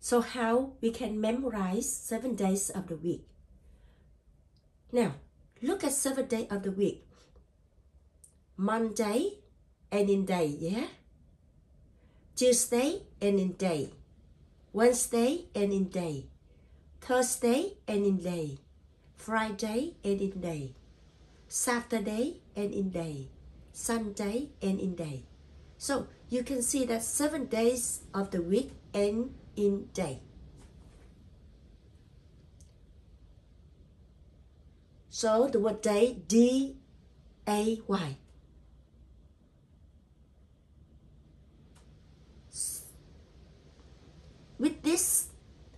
So how we can memorize seven days of the week? Now, look at seven days of the week. Monday, ending day, yeah? Tuesday, ending day. Wednesday, ending day. Thursday, ending day. Friday, ending day. Saturday, ending day. Sunday, ending day. So you can see that seven days of the week end in day. So the word day, D A Y. With this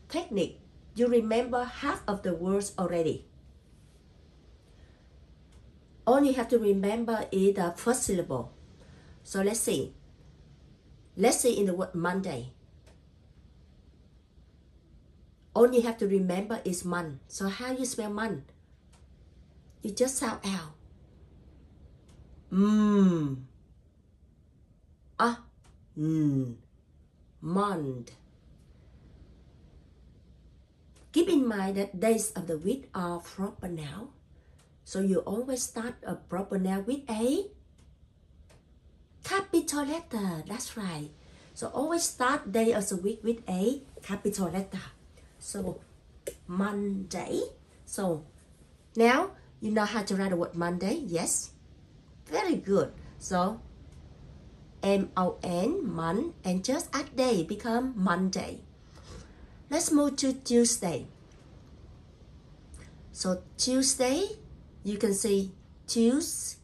technique, you remember half of the words already. All you have to remember is the first syllable. So let's see. Let's say in the word Monday. All you have to remember is month. So how you spell month? You just sound out. Mmm. Ah. Mm. Month. Keep in mind that days of the week are proper now. So you always start a proper noun with a capital letter. That's right. So always start day of the week with a capital letter. So Monday. So now you know how to write the word Monday. Yes. Very good. So M-O-N, month, and just add day become Monday. Let's move to Tuesday. So Tuesday, you can see Tuesday.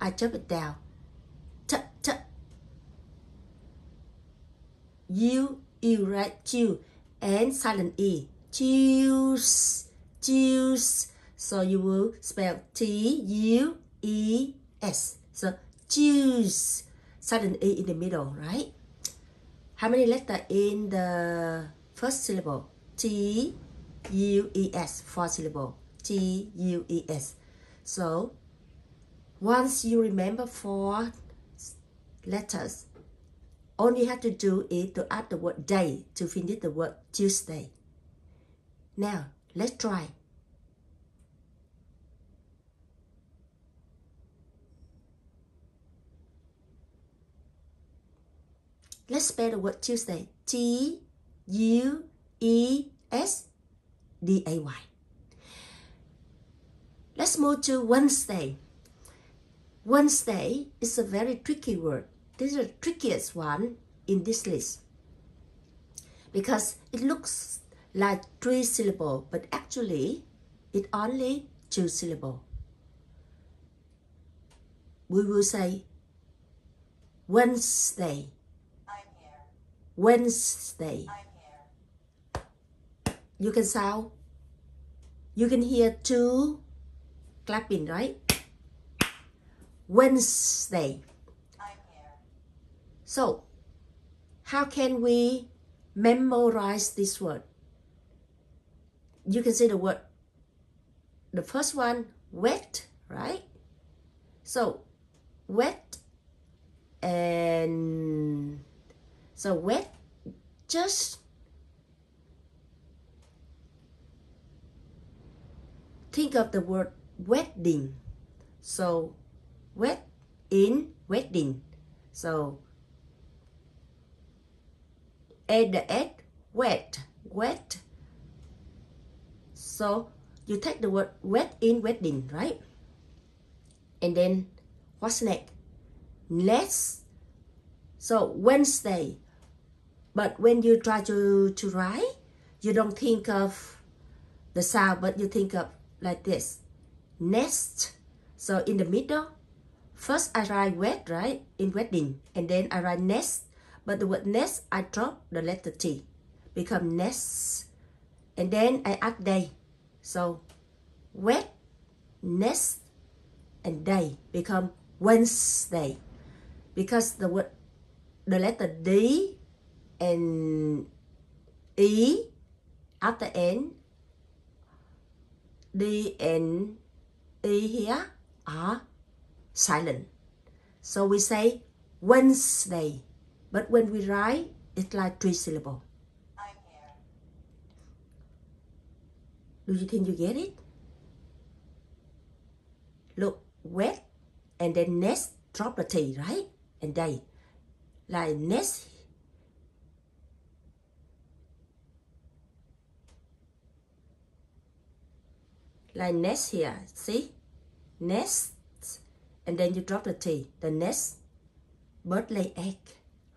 I drop it down. T, t. U, U, right? Q, and silent E. Tues, Tues. So you will spell T, U, E, S. So Tues. Silent E in the middle, right? How many letters in the first syllable? T, U, E, S. Four syllable. T, U, E, S. So, once you remember four letters, all you have to do is to add the word day to finish the word Tuesday. Now, let's try. Let's spell the word Tuesday. T U E S D A Y. Let's move to Wednesday. Wednesday is a very tricky word. This is the trickiest one in this list because it looks like three syllable, but actually it only two syllable. We will say Wednesday. Wednesday. You can sound, you can hear two clapping, right? Wednesday. So, how can we memorize this word? You can see the word, the first one, wet, right? So, wet and so wet just think of the word wedding. So wet in wedding. So add the egg wet wet. So you take the word wet in wedding, right? And then what's next? Next. So Wednesday. But when you try to, to write, you don't think of the sound, but you think of like this. Nest. So in the middle, first I write wet, right? In wedding. And then I write nest. But the word nest, I drop the letter T. Become nest. And then I add day. So wet, nest, and day become Wednesday. Because the word, the letter D and E at the end D and E here are silent. So we say Wednesday. But when we write, it's like three syllable. Do you think you get it? Look, wet, and then next, drop the T, right? And day. Like next. Like next here, see? Next, and then you drop the T, the next, bird lay egg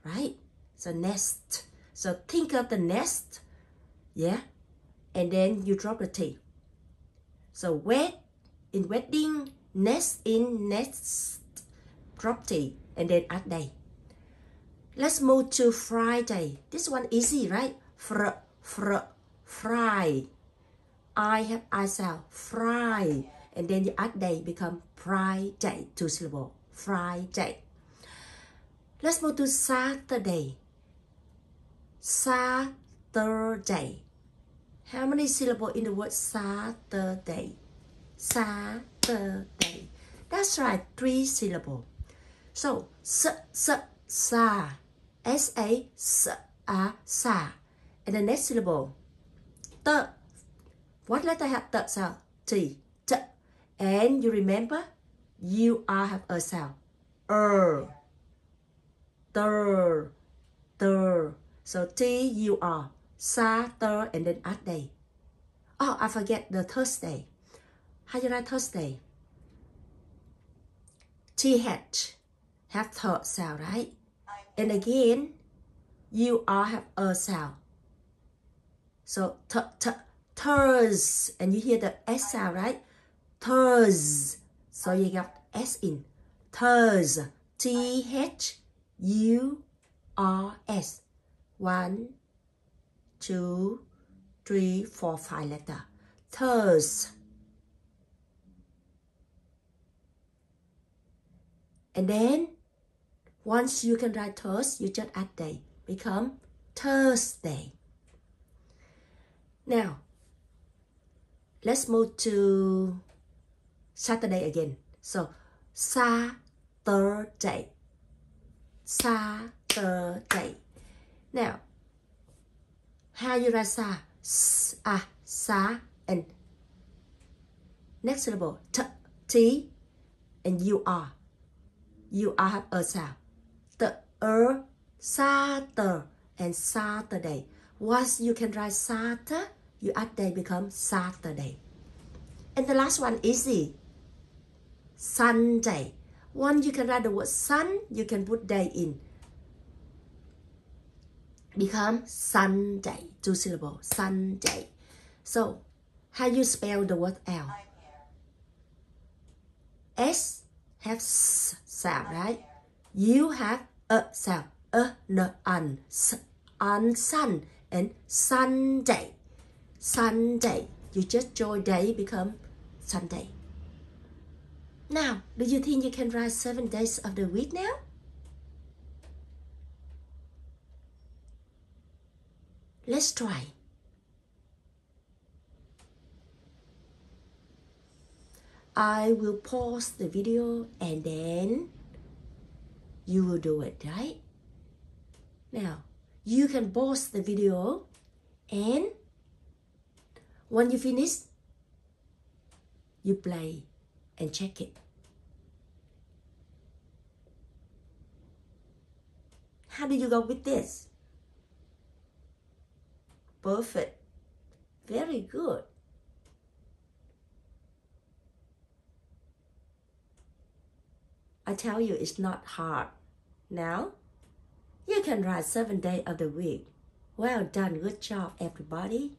right? So nest. So think of the nest yeah? And then you drop the T so wet in wedding nest in nest drop T and then add day let's move to Friday this one easy right? Fr fr fry. I have I sound fry. And then you add day become Friday two syllable Friday let's move to Saturday Saturday how many syllable in the word Saturday Saturday that's right three syllable so s s sa s a s a sa and the next syllable t what letter have the sound? T. T. And you remember, you are have a sound. Er. Ter. Ter. So T, U, R. Sa, ter, and then add day. Oh, I forget the Thursday. How you write Thursday? TH. Have third sound, right? And again, you are have a sound. So t, t, Turs, and you hear the S sound, right? Turs. So you got S in. Turs. T H U R S. One, two, three, four, five letter. Thurs. And then once you can write thurs, you just add day. Become Thursday. Now, let's move to Saturday again. So Saturday. Saturday. Now, how you write sa? S, ah, sa, and next syllable t, t, and you are. You are a sound. The er, Saturday, and Saturday. Once you can write Saturday, you add day become Saturday. And the last one easy. Sunday. One you can write the word sun, you can put day in. Become Sunday. Two syllable. Sunday. So how you spell the word L? S have s sound, right? You have a sound. A, n, un, s, on sun, and Sunday. Sunday. You just join day become Sunday. Now, do you think you can write seven days of the week now? Let's try. I will pause the video and then you will do it, right? Now, you can pause the video and when you finish, you play and check it. How do you go with this? Perfect. Very good. I tell you, it's not hard. Now, you can write seven days of the week. Well done. Good job, everybody.